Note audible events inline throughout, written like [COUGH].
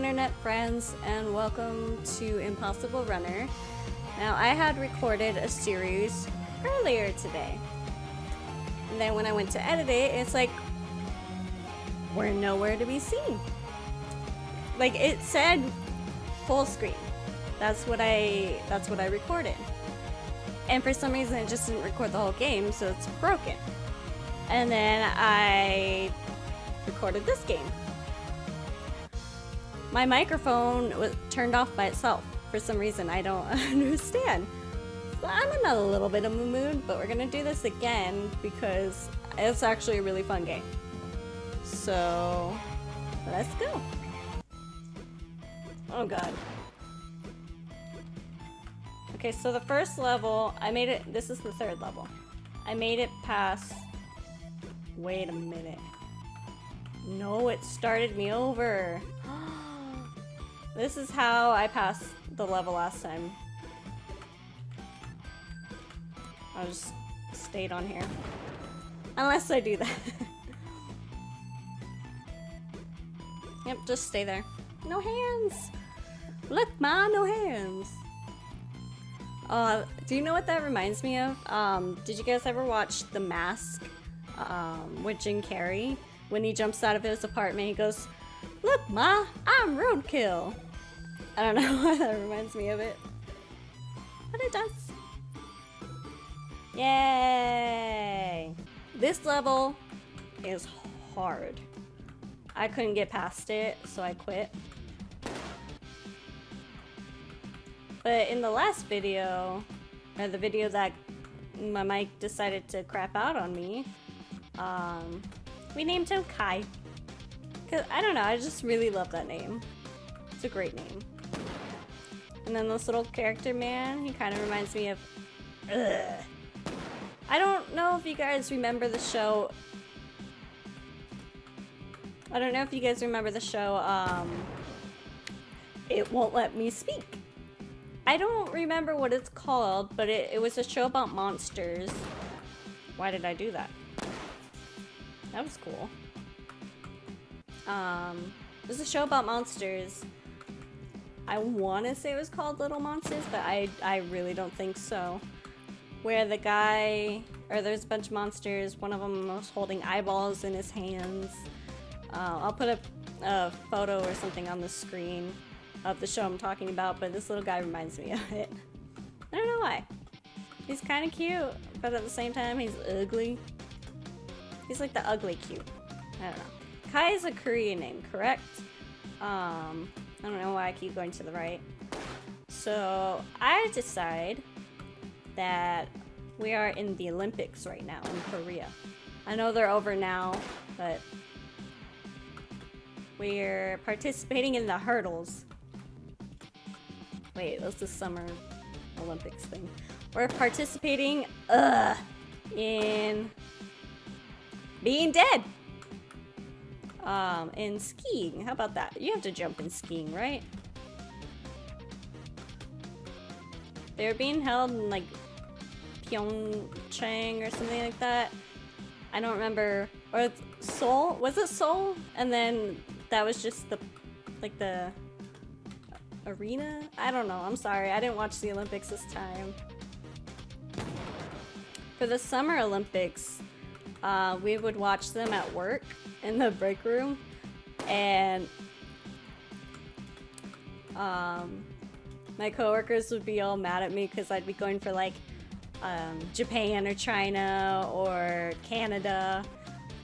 internet friends and welcome to Impossible Runner. Now I had recorded a series earlier today. And then when I went to edit it, it's like we're nowhere to be seen. Like it said full screen. That's what I that's what I recorded. And for some reason it just didn't record the whole game, so it's broken. And then I recorded this game. My microphone was turned off by itself for some reason I don't [LAUGHS] understand. So I'm in a little bit of a mood, but we're gonna do this again because it's actually a really fun game. So let's go. Oh god. Okay, so the first level, I made it, this is the third level. I made it past, wait a minute. No, it started me over. This is how I passed the level last time. I'll just stayed on here. Unless I do that. [LAUGHS] yep, just stay there. No hands! Look, ma, no hands! Uh, do you know what that reminds me of? Um, did you guys ever watch The Mask um, with Jim Carrey? When he jumps out of his apartment, he goes, Look, Ma, I'm roadkill. I don't know [LAUGHS] why that reminds me of it. But it does. Yay! This level is hard. I couldn't get past it, so I quit. But in the last video, or the video that my mic decided to crap out on me, um, we named him Kai. Cause I don't know, I just really love that name. It's a great name. And then this little character man, he kind of reminds me of. Ugh. I don't know if you guys remember the show. I don't know if you guys remember the show. Um, it won't let me speak. I don't remember what it's called, but it, it was a show about monsters. Why did I do that? That was cool. Um, was a show about monsters. I want to say it was called Little Monsters, but I, I really don't think so. Where the guy, or there's a bunch of monsters, one of them was holding eyeballs in his hands. Uh, I'll put a, a photo or something on the screen of the show I'm talking about, but this little guy reminds me of it. I don't know why. He's kind of cute, but at the same time, he's ugly. He's like the ugly cute. I don't know. Kai is a Korean name, correct? Um, I don't know why I keep going to the right. So I decide that we are in the Olympics right now in Korea. I know they're over now, but we're participating in the hurdles. Wait, that's the Summer Olympics thing. We're participating, ugh, in being dead. Um, in skiing. How about that? You have to jump in skiing, right? They're being held in like Pyeongchang or something like that. I don't remember. Or Seoul? Was it Seoul? And then that was just the, like the arena? I don't know. I'm sorry. I didn't watch the Olympics this time. For the Summer Olympics, uh, we would watch them at work in the break room. And um, my coworkers would be all mad at me because I'd be going for like um, Japan or China or Canada.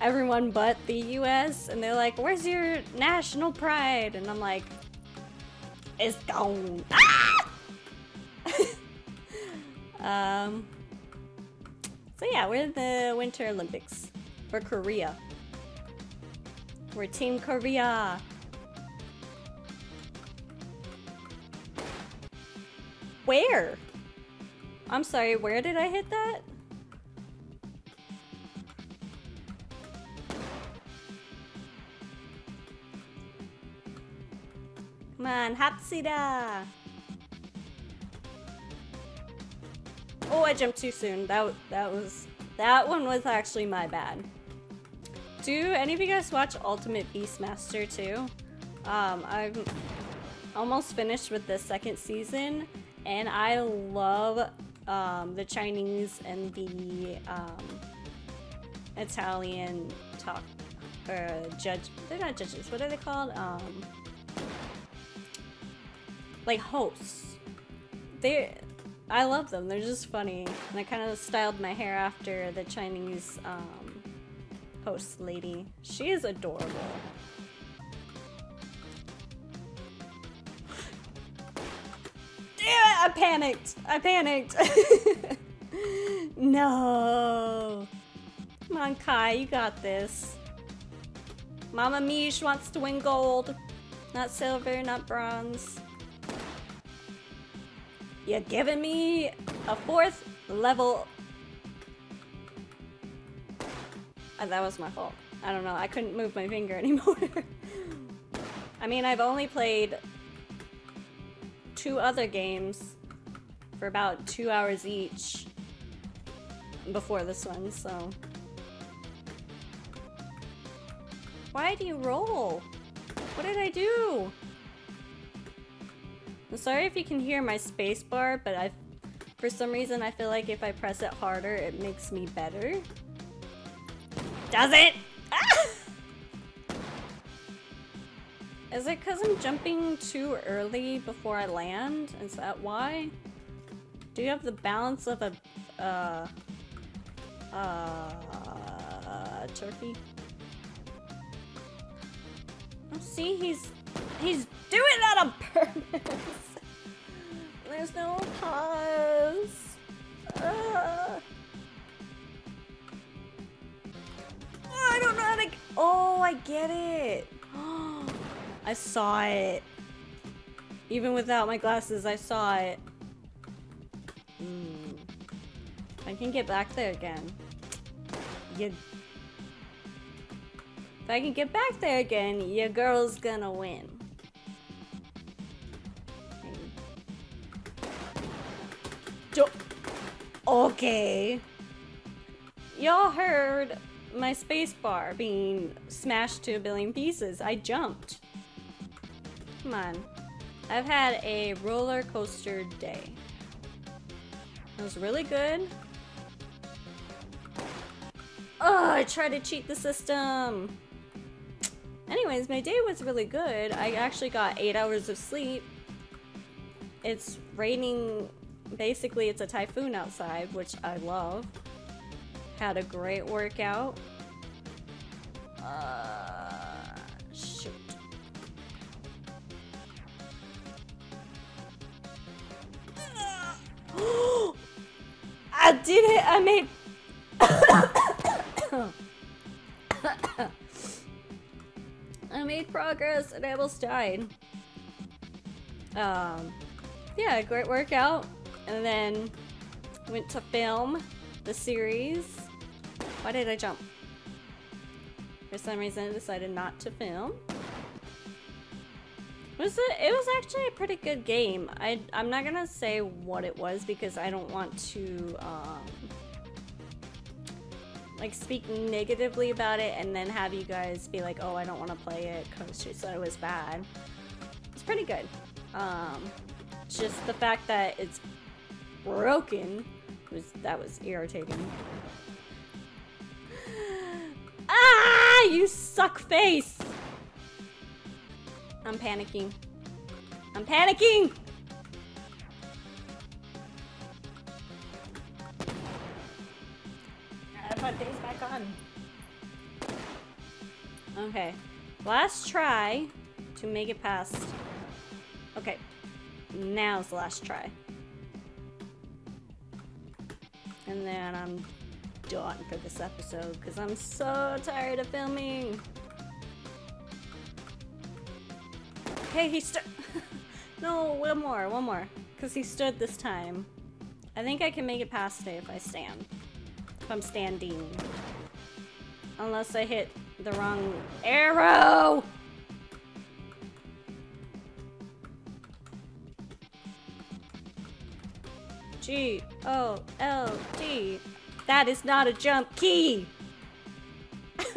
Everyone but the US. And they're like, where's your national pride? And I'm like, it's gone. Ah! [LAUGHS] um, so yeah, we're in the Winter Olympics for Korea. We're Team Korea. Where? I'm sorry, where did I hit that? Come on, Hapsida! Oh, I jumped too soon. That that was that one was actually my bad. Do any of you guys watch Ultimate Beastmaster too? Um, I'm almost finished with the second season, and I love um, the Chinese and the um, Italian talk or judge. They're not judges. What are they called? Um, like hosts. They, I love them. They're just funny. And I kind of styled my hair after the Chinese um, host lady. She is adorable. Damn it! I panicked. I panicked. [LAUGHS] no. Come on, Kai. You got this. Mama Mish wants to win gold. Not silver, not bronze. You're giving me a fourth level. Uh, that was my fault. I don't know. I couldn't move my finger [LAUGHS] anymore. I mean, I've only played two other games for about two hours each before this one, so. Why do you roll? What did I do? I'm sorry if you can hear my spacebar, but I, for some reason, I feel like if I press it harder, it makes me better. Does it? Ah! Is it because I'm jumping too early before I land? Is that why? Do you have the balance of a, uh, uh, turkey? Oh, see, he's, he's doing that on purpose. [LAUGHS] There's no pause. Uh. I get it. [GASPS] I saw it. Even without my glasses, I saw it. Mm. I can get back there again. You. If I can get back there again, your girl's gonna win. Okay. Y'all heard my space bar being smashed to a billion pieces. I jumped. Come on. I've had a roller coaster day. It was really good. Oh, I tried to cheat the system. Anyways, my day was really good. I actually got eight hours of sleep. It's raining basically it's a typhoon outside, which I love. Had a great workout. Uh, shoot. [GASPS] I did it! I made... [COUGHS] I made progress and I almost died. Um, yeah, great workout and then went to film the series. Why did I jump? For some reason I decided not to film. It was, a, it was actually a pretty good game. I, I'm not gonna say what it was because I don't want to um, like speak negatively about it and then have you guys be like, oh, I don't want to play it because she said it was bad. It's pretty good. Um, just the fact that it's broken. Was that was irritating. You suck face! I'm panicking. I'm panicking! I put these back on. Okay. Last try to make it past. Okay. Now's the last try. And then I'm done for this episode because I'm so tired of filming. Hey, he stood. [LAUGHS] no, one more, one more. Because he stood this time. I think I can make it past it if I stand. If I'm standing. Unless I hit the wrong arrow! G O L D. That is not a jump key. [LAUGHS]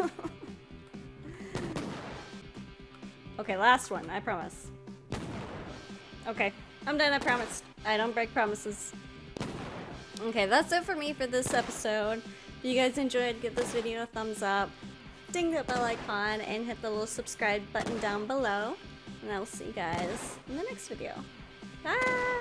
okay. Last one, I promise. Okay, I'm done, I promise. I don't break promises. Okay, that's it for me for this episode. If you guys enjoyed, give this video a thumbs up, ding that bell icon, and hit the little subscribe button down below. And I will see you guys in the next video. Bye!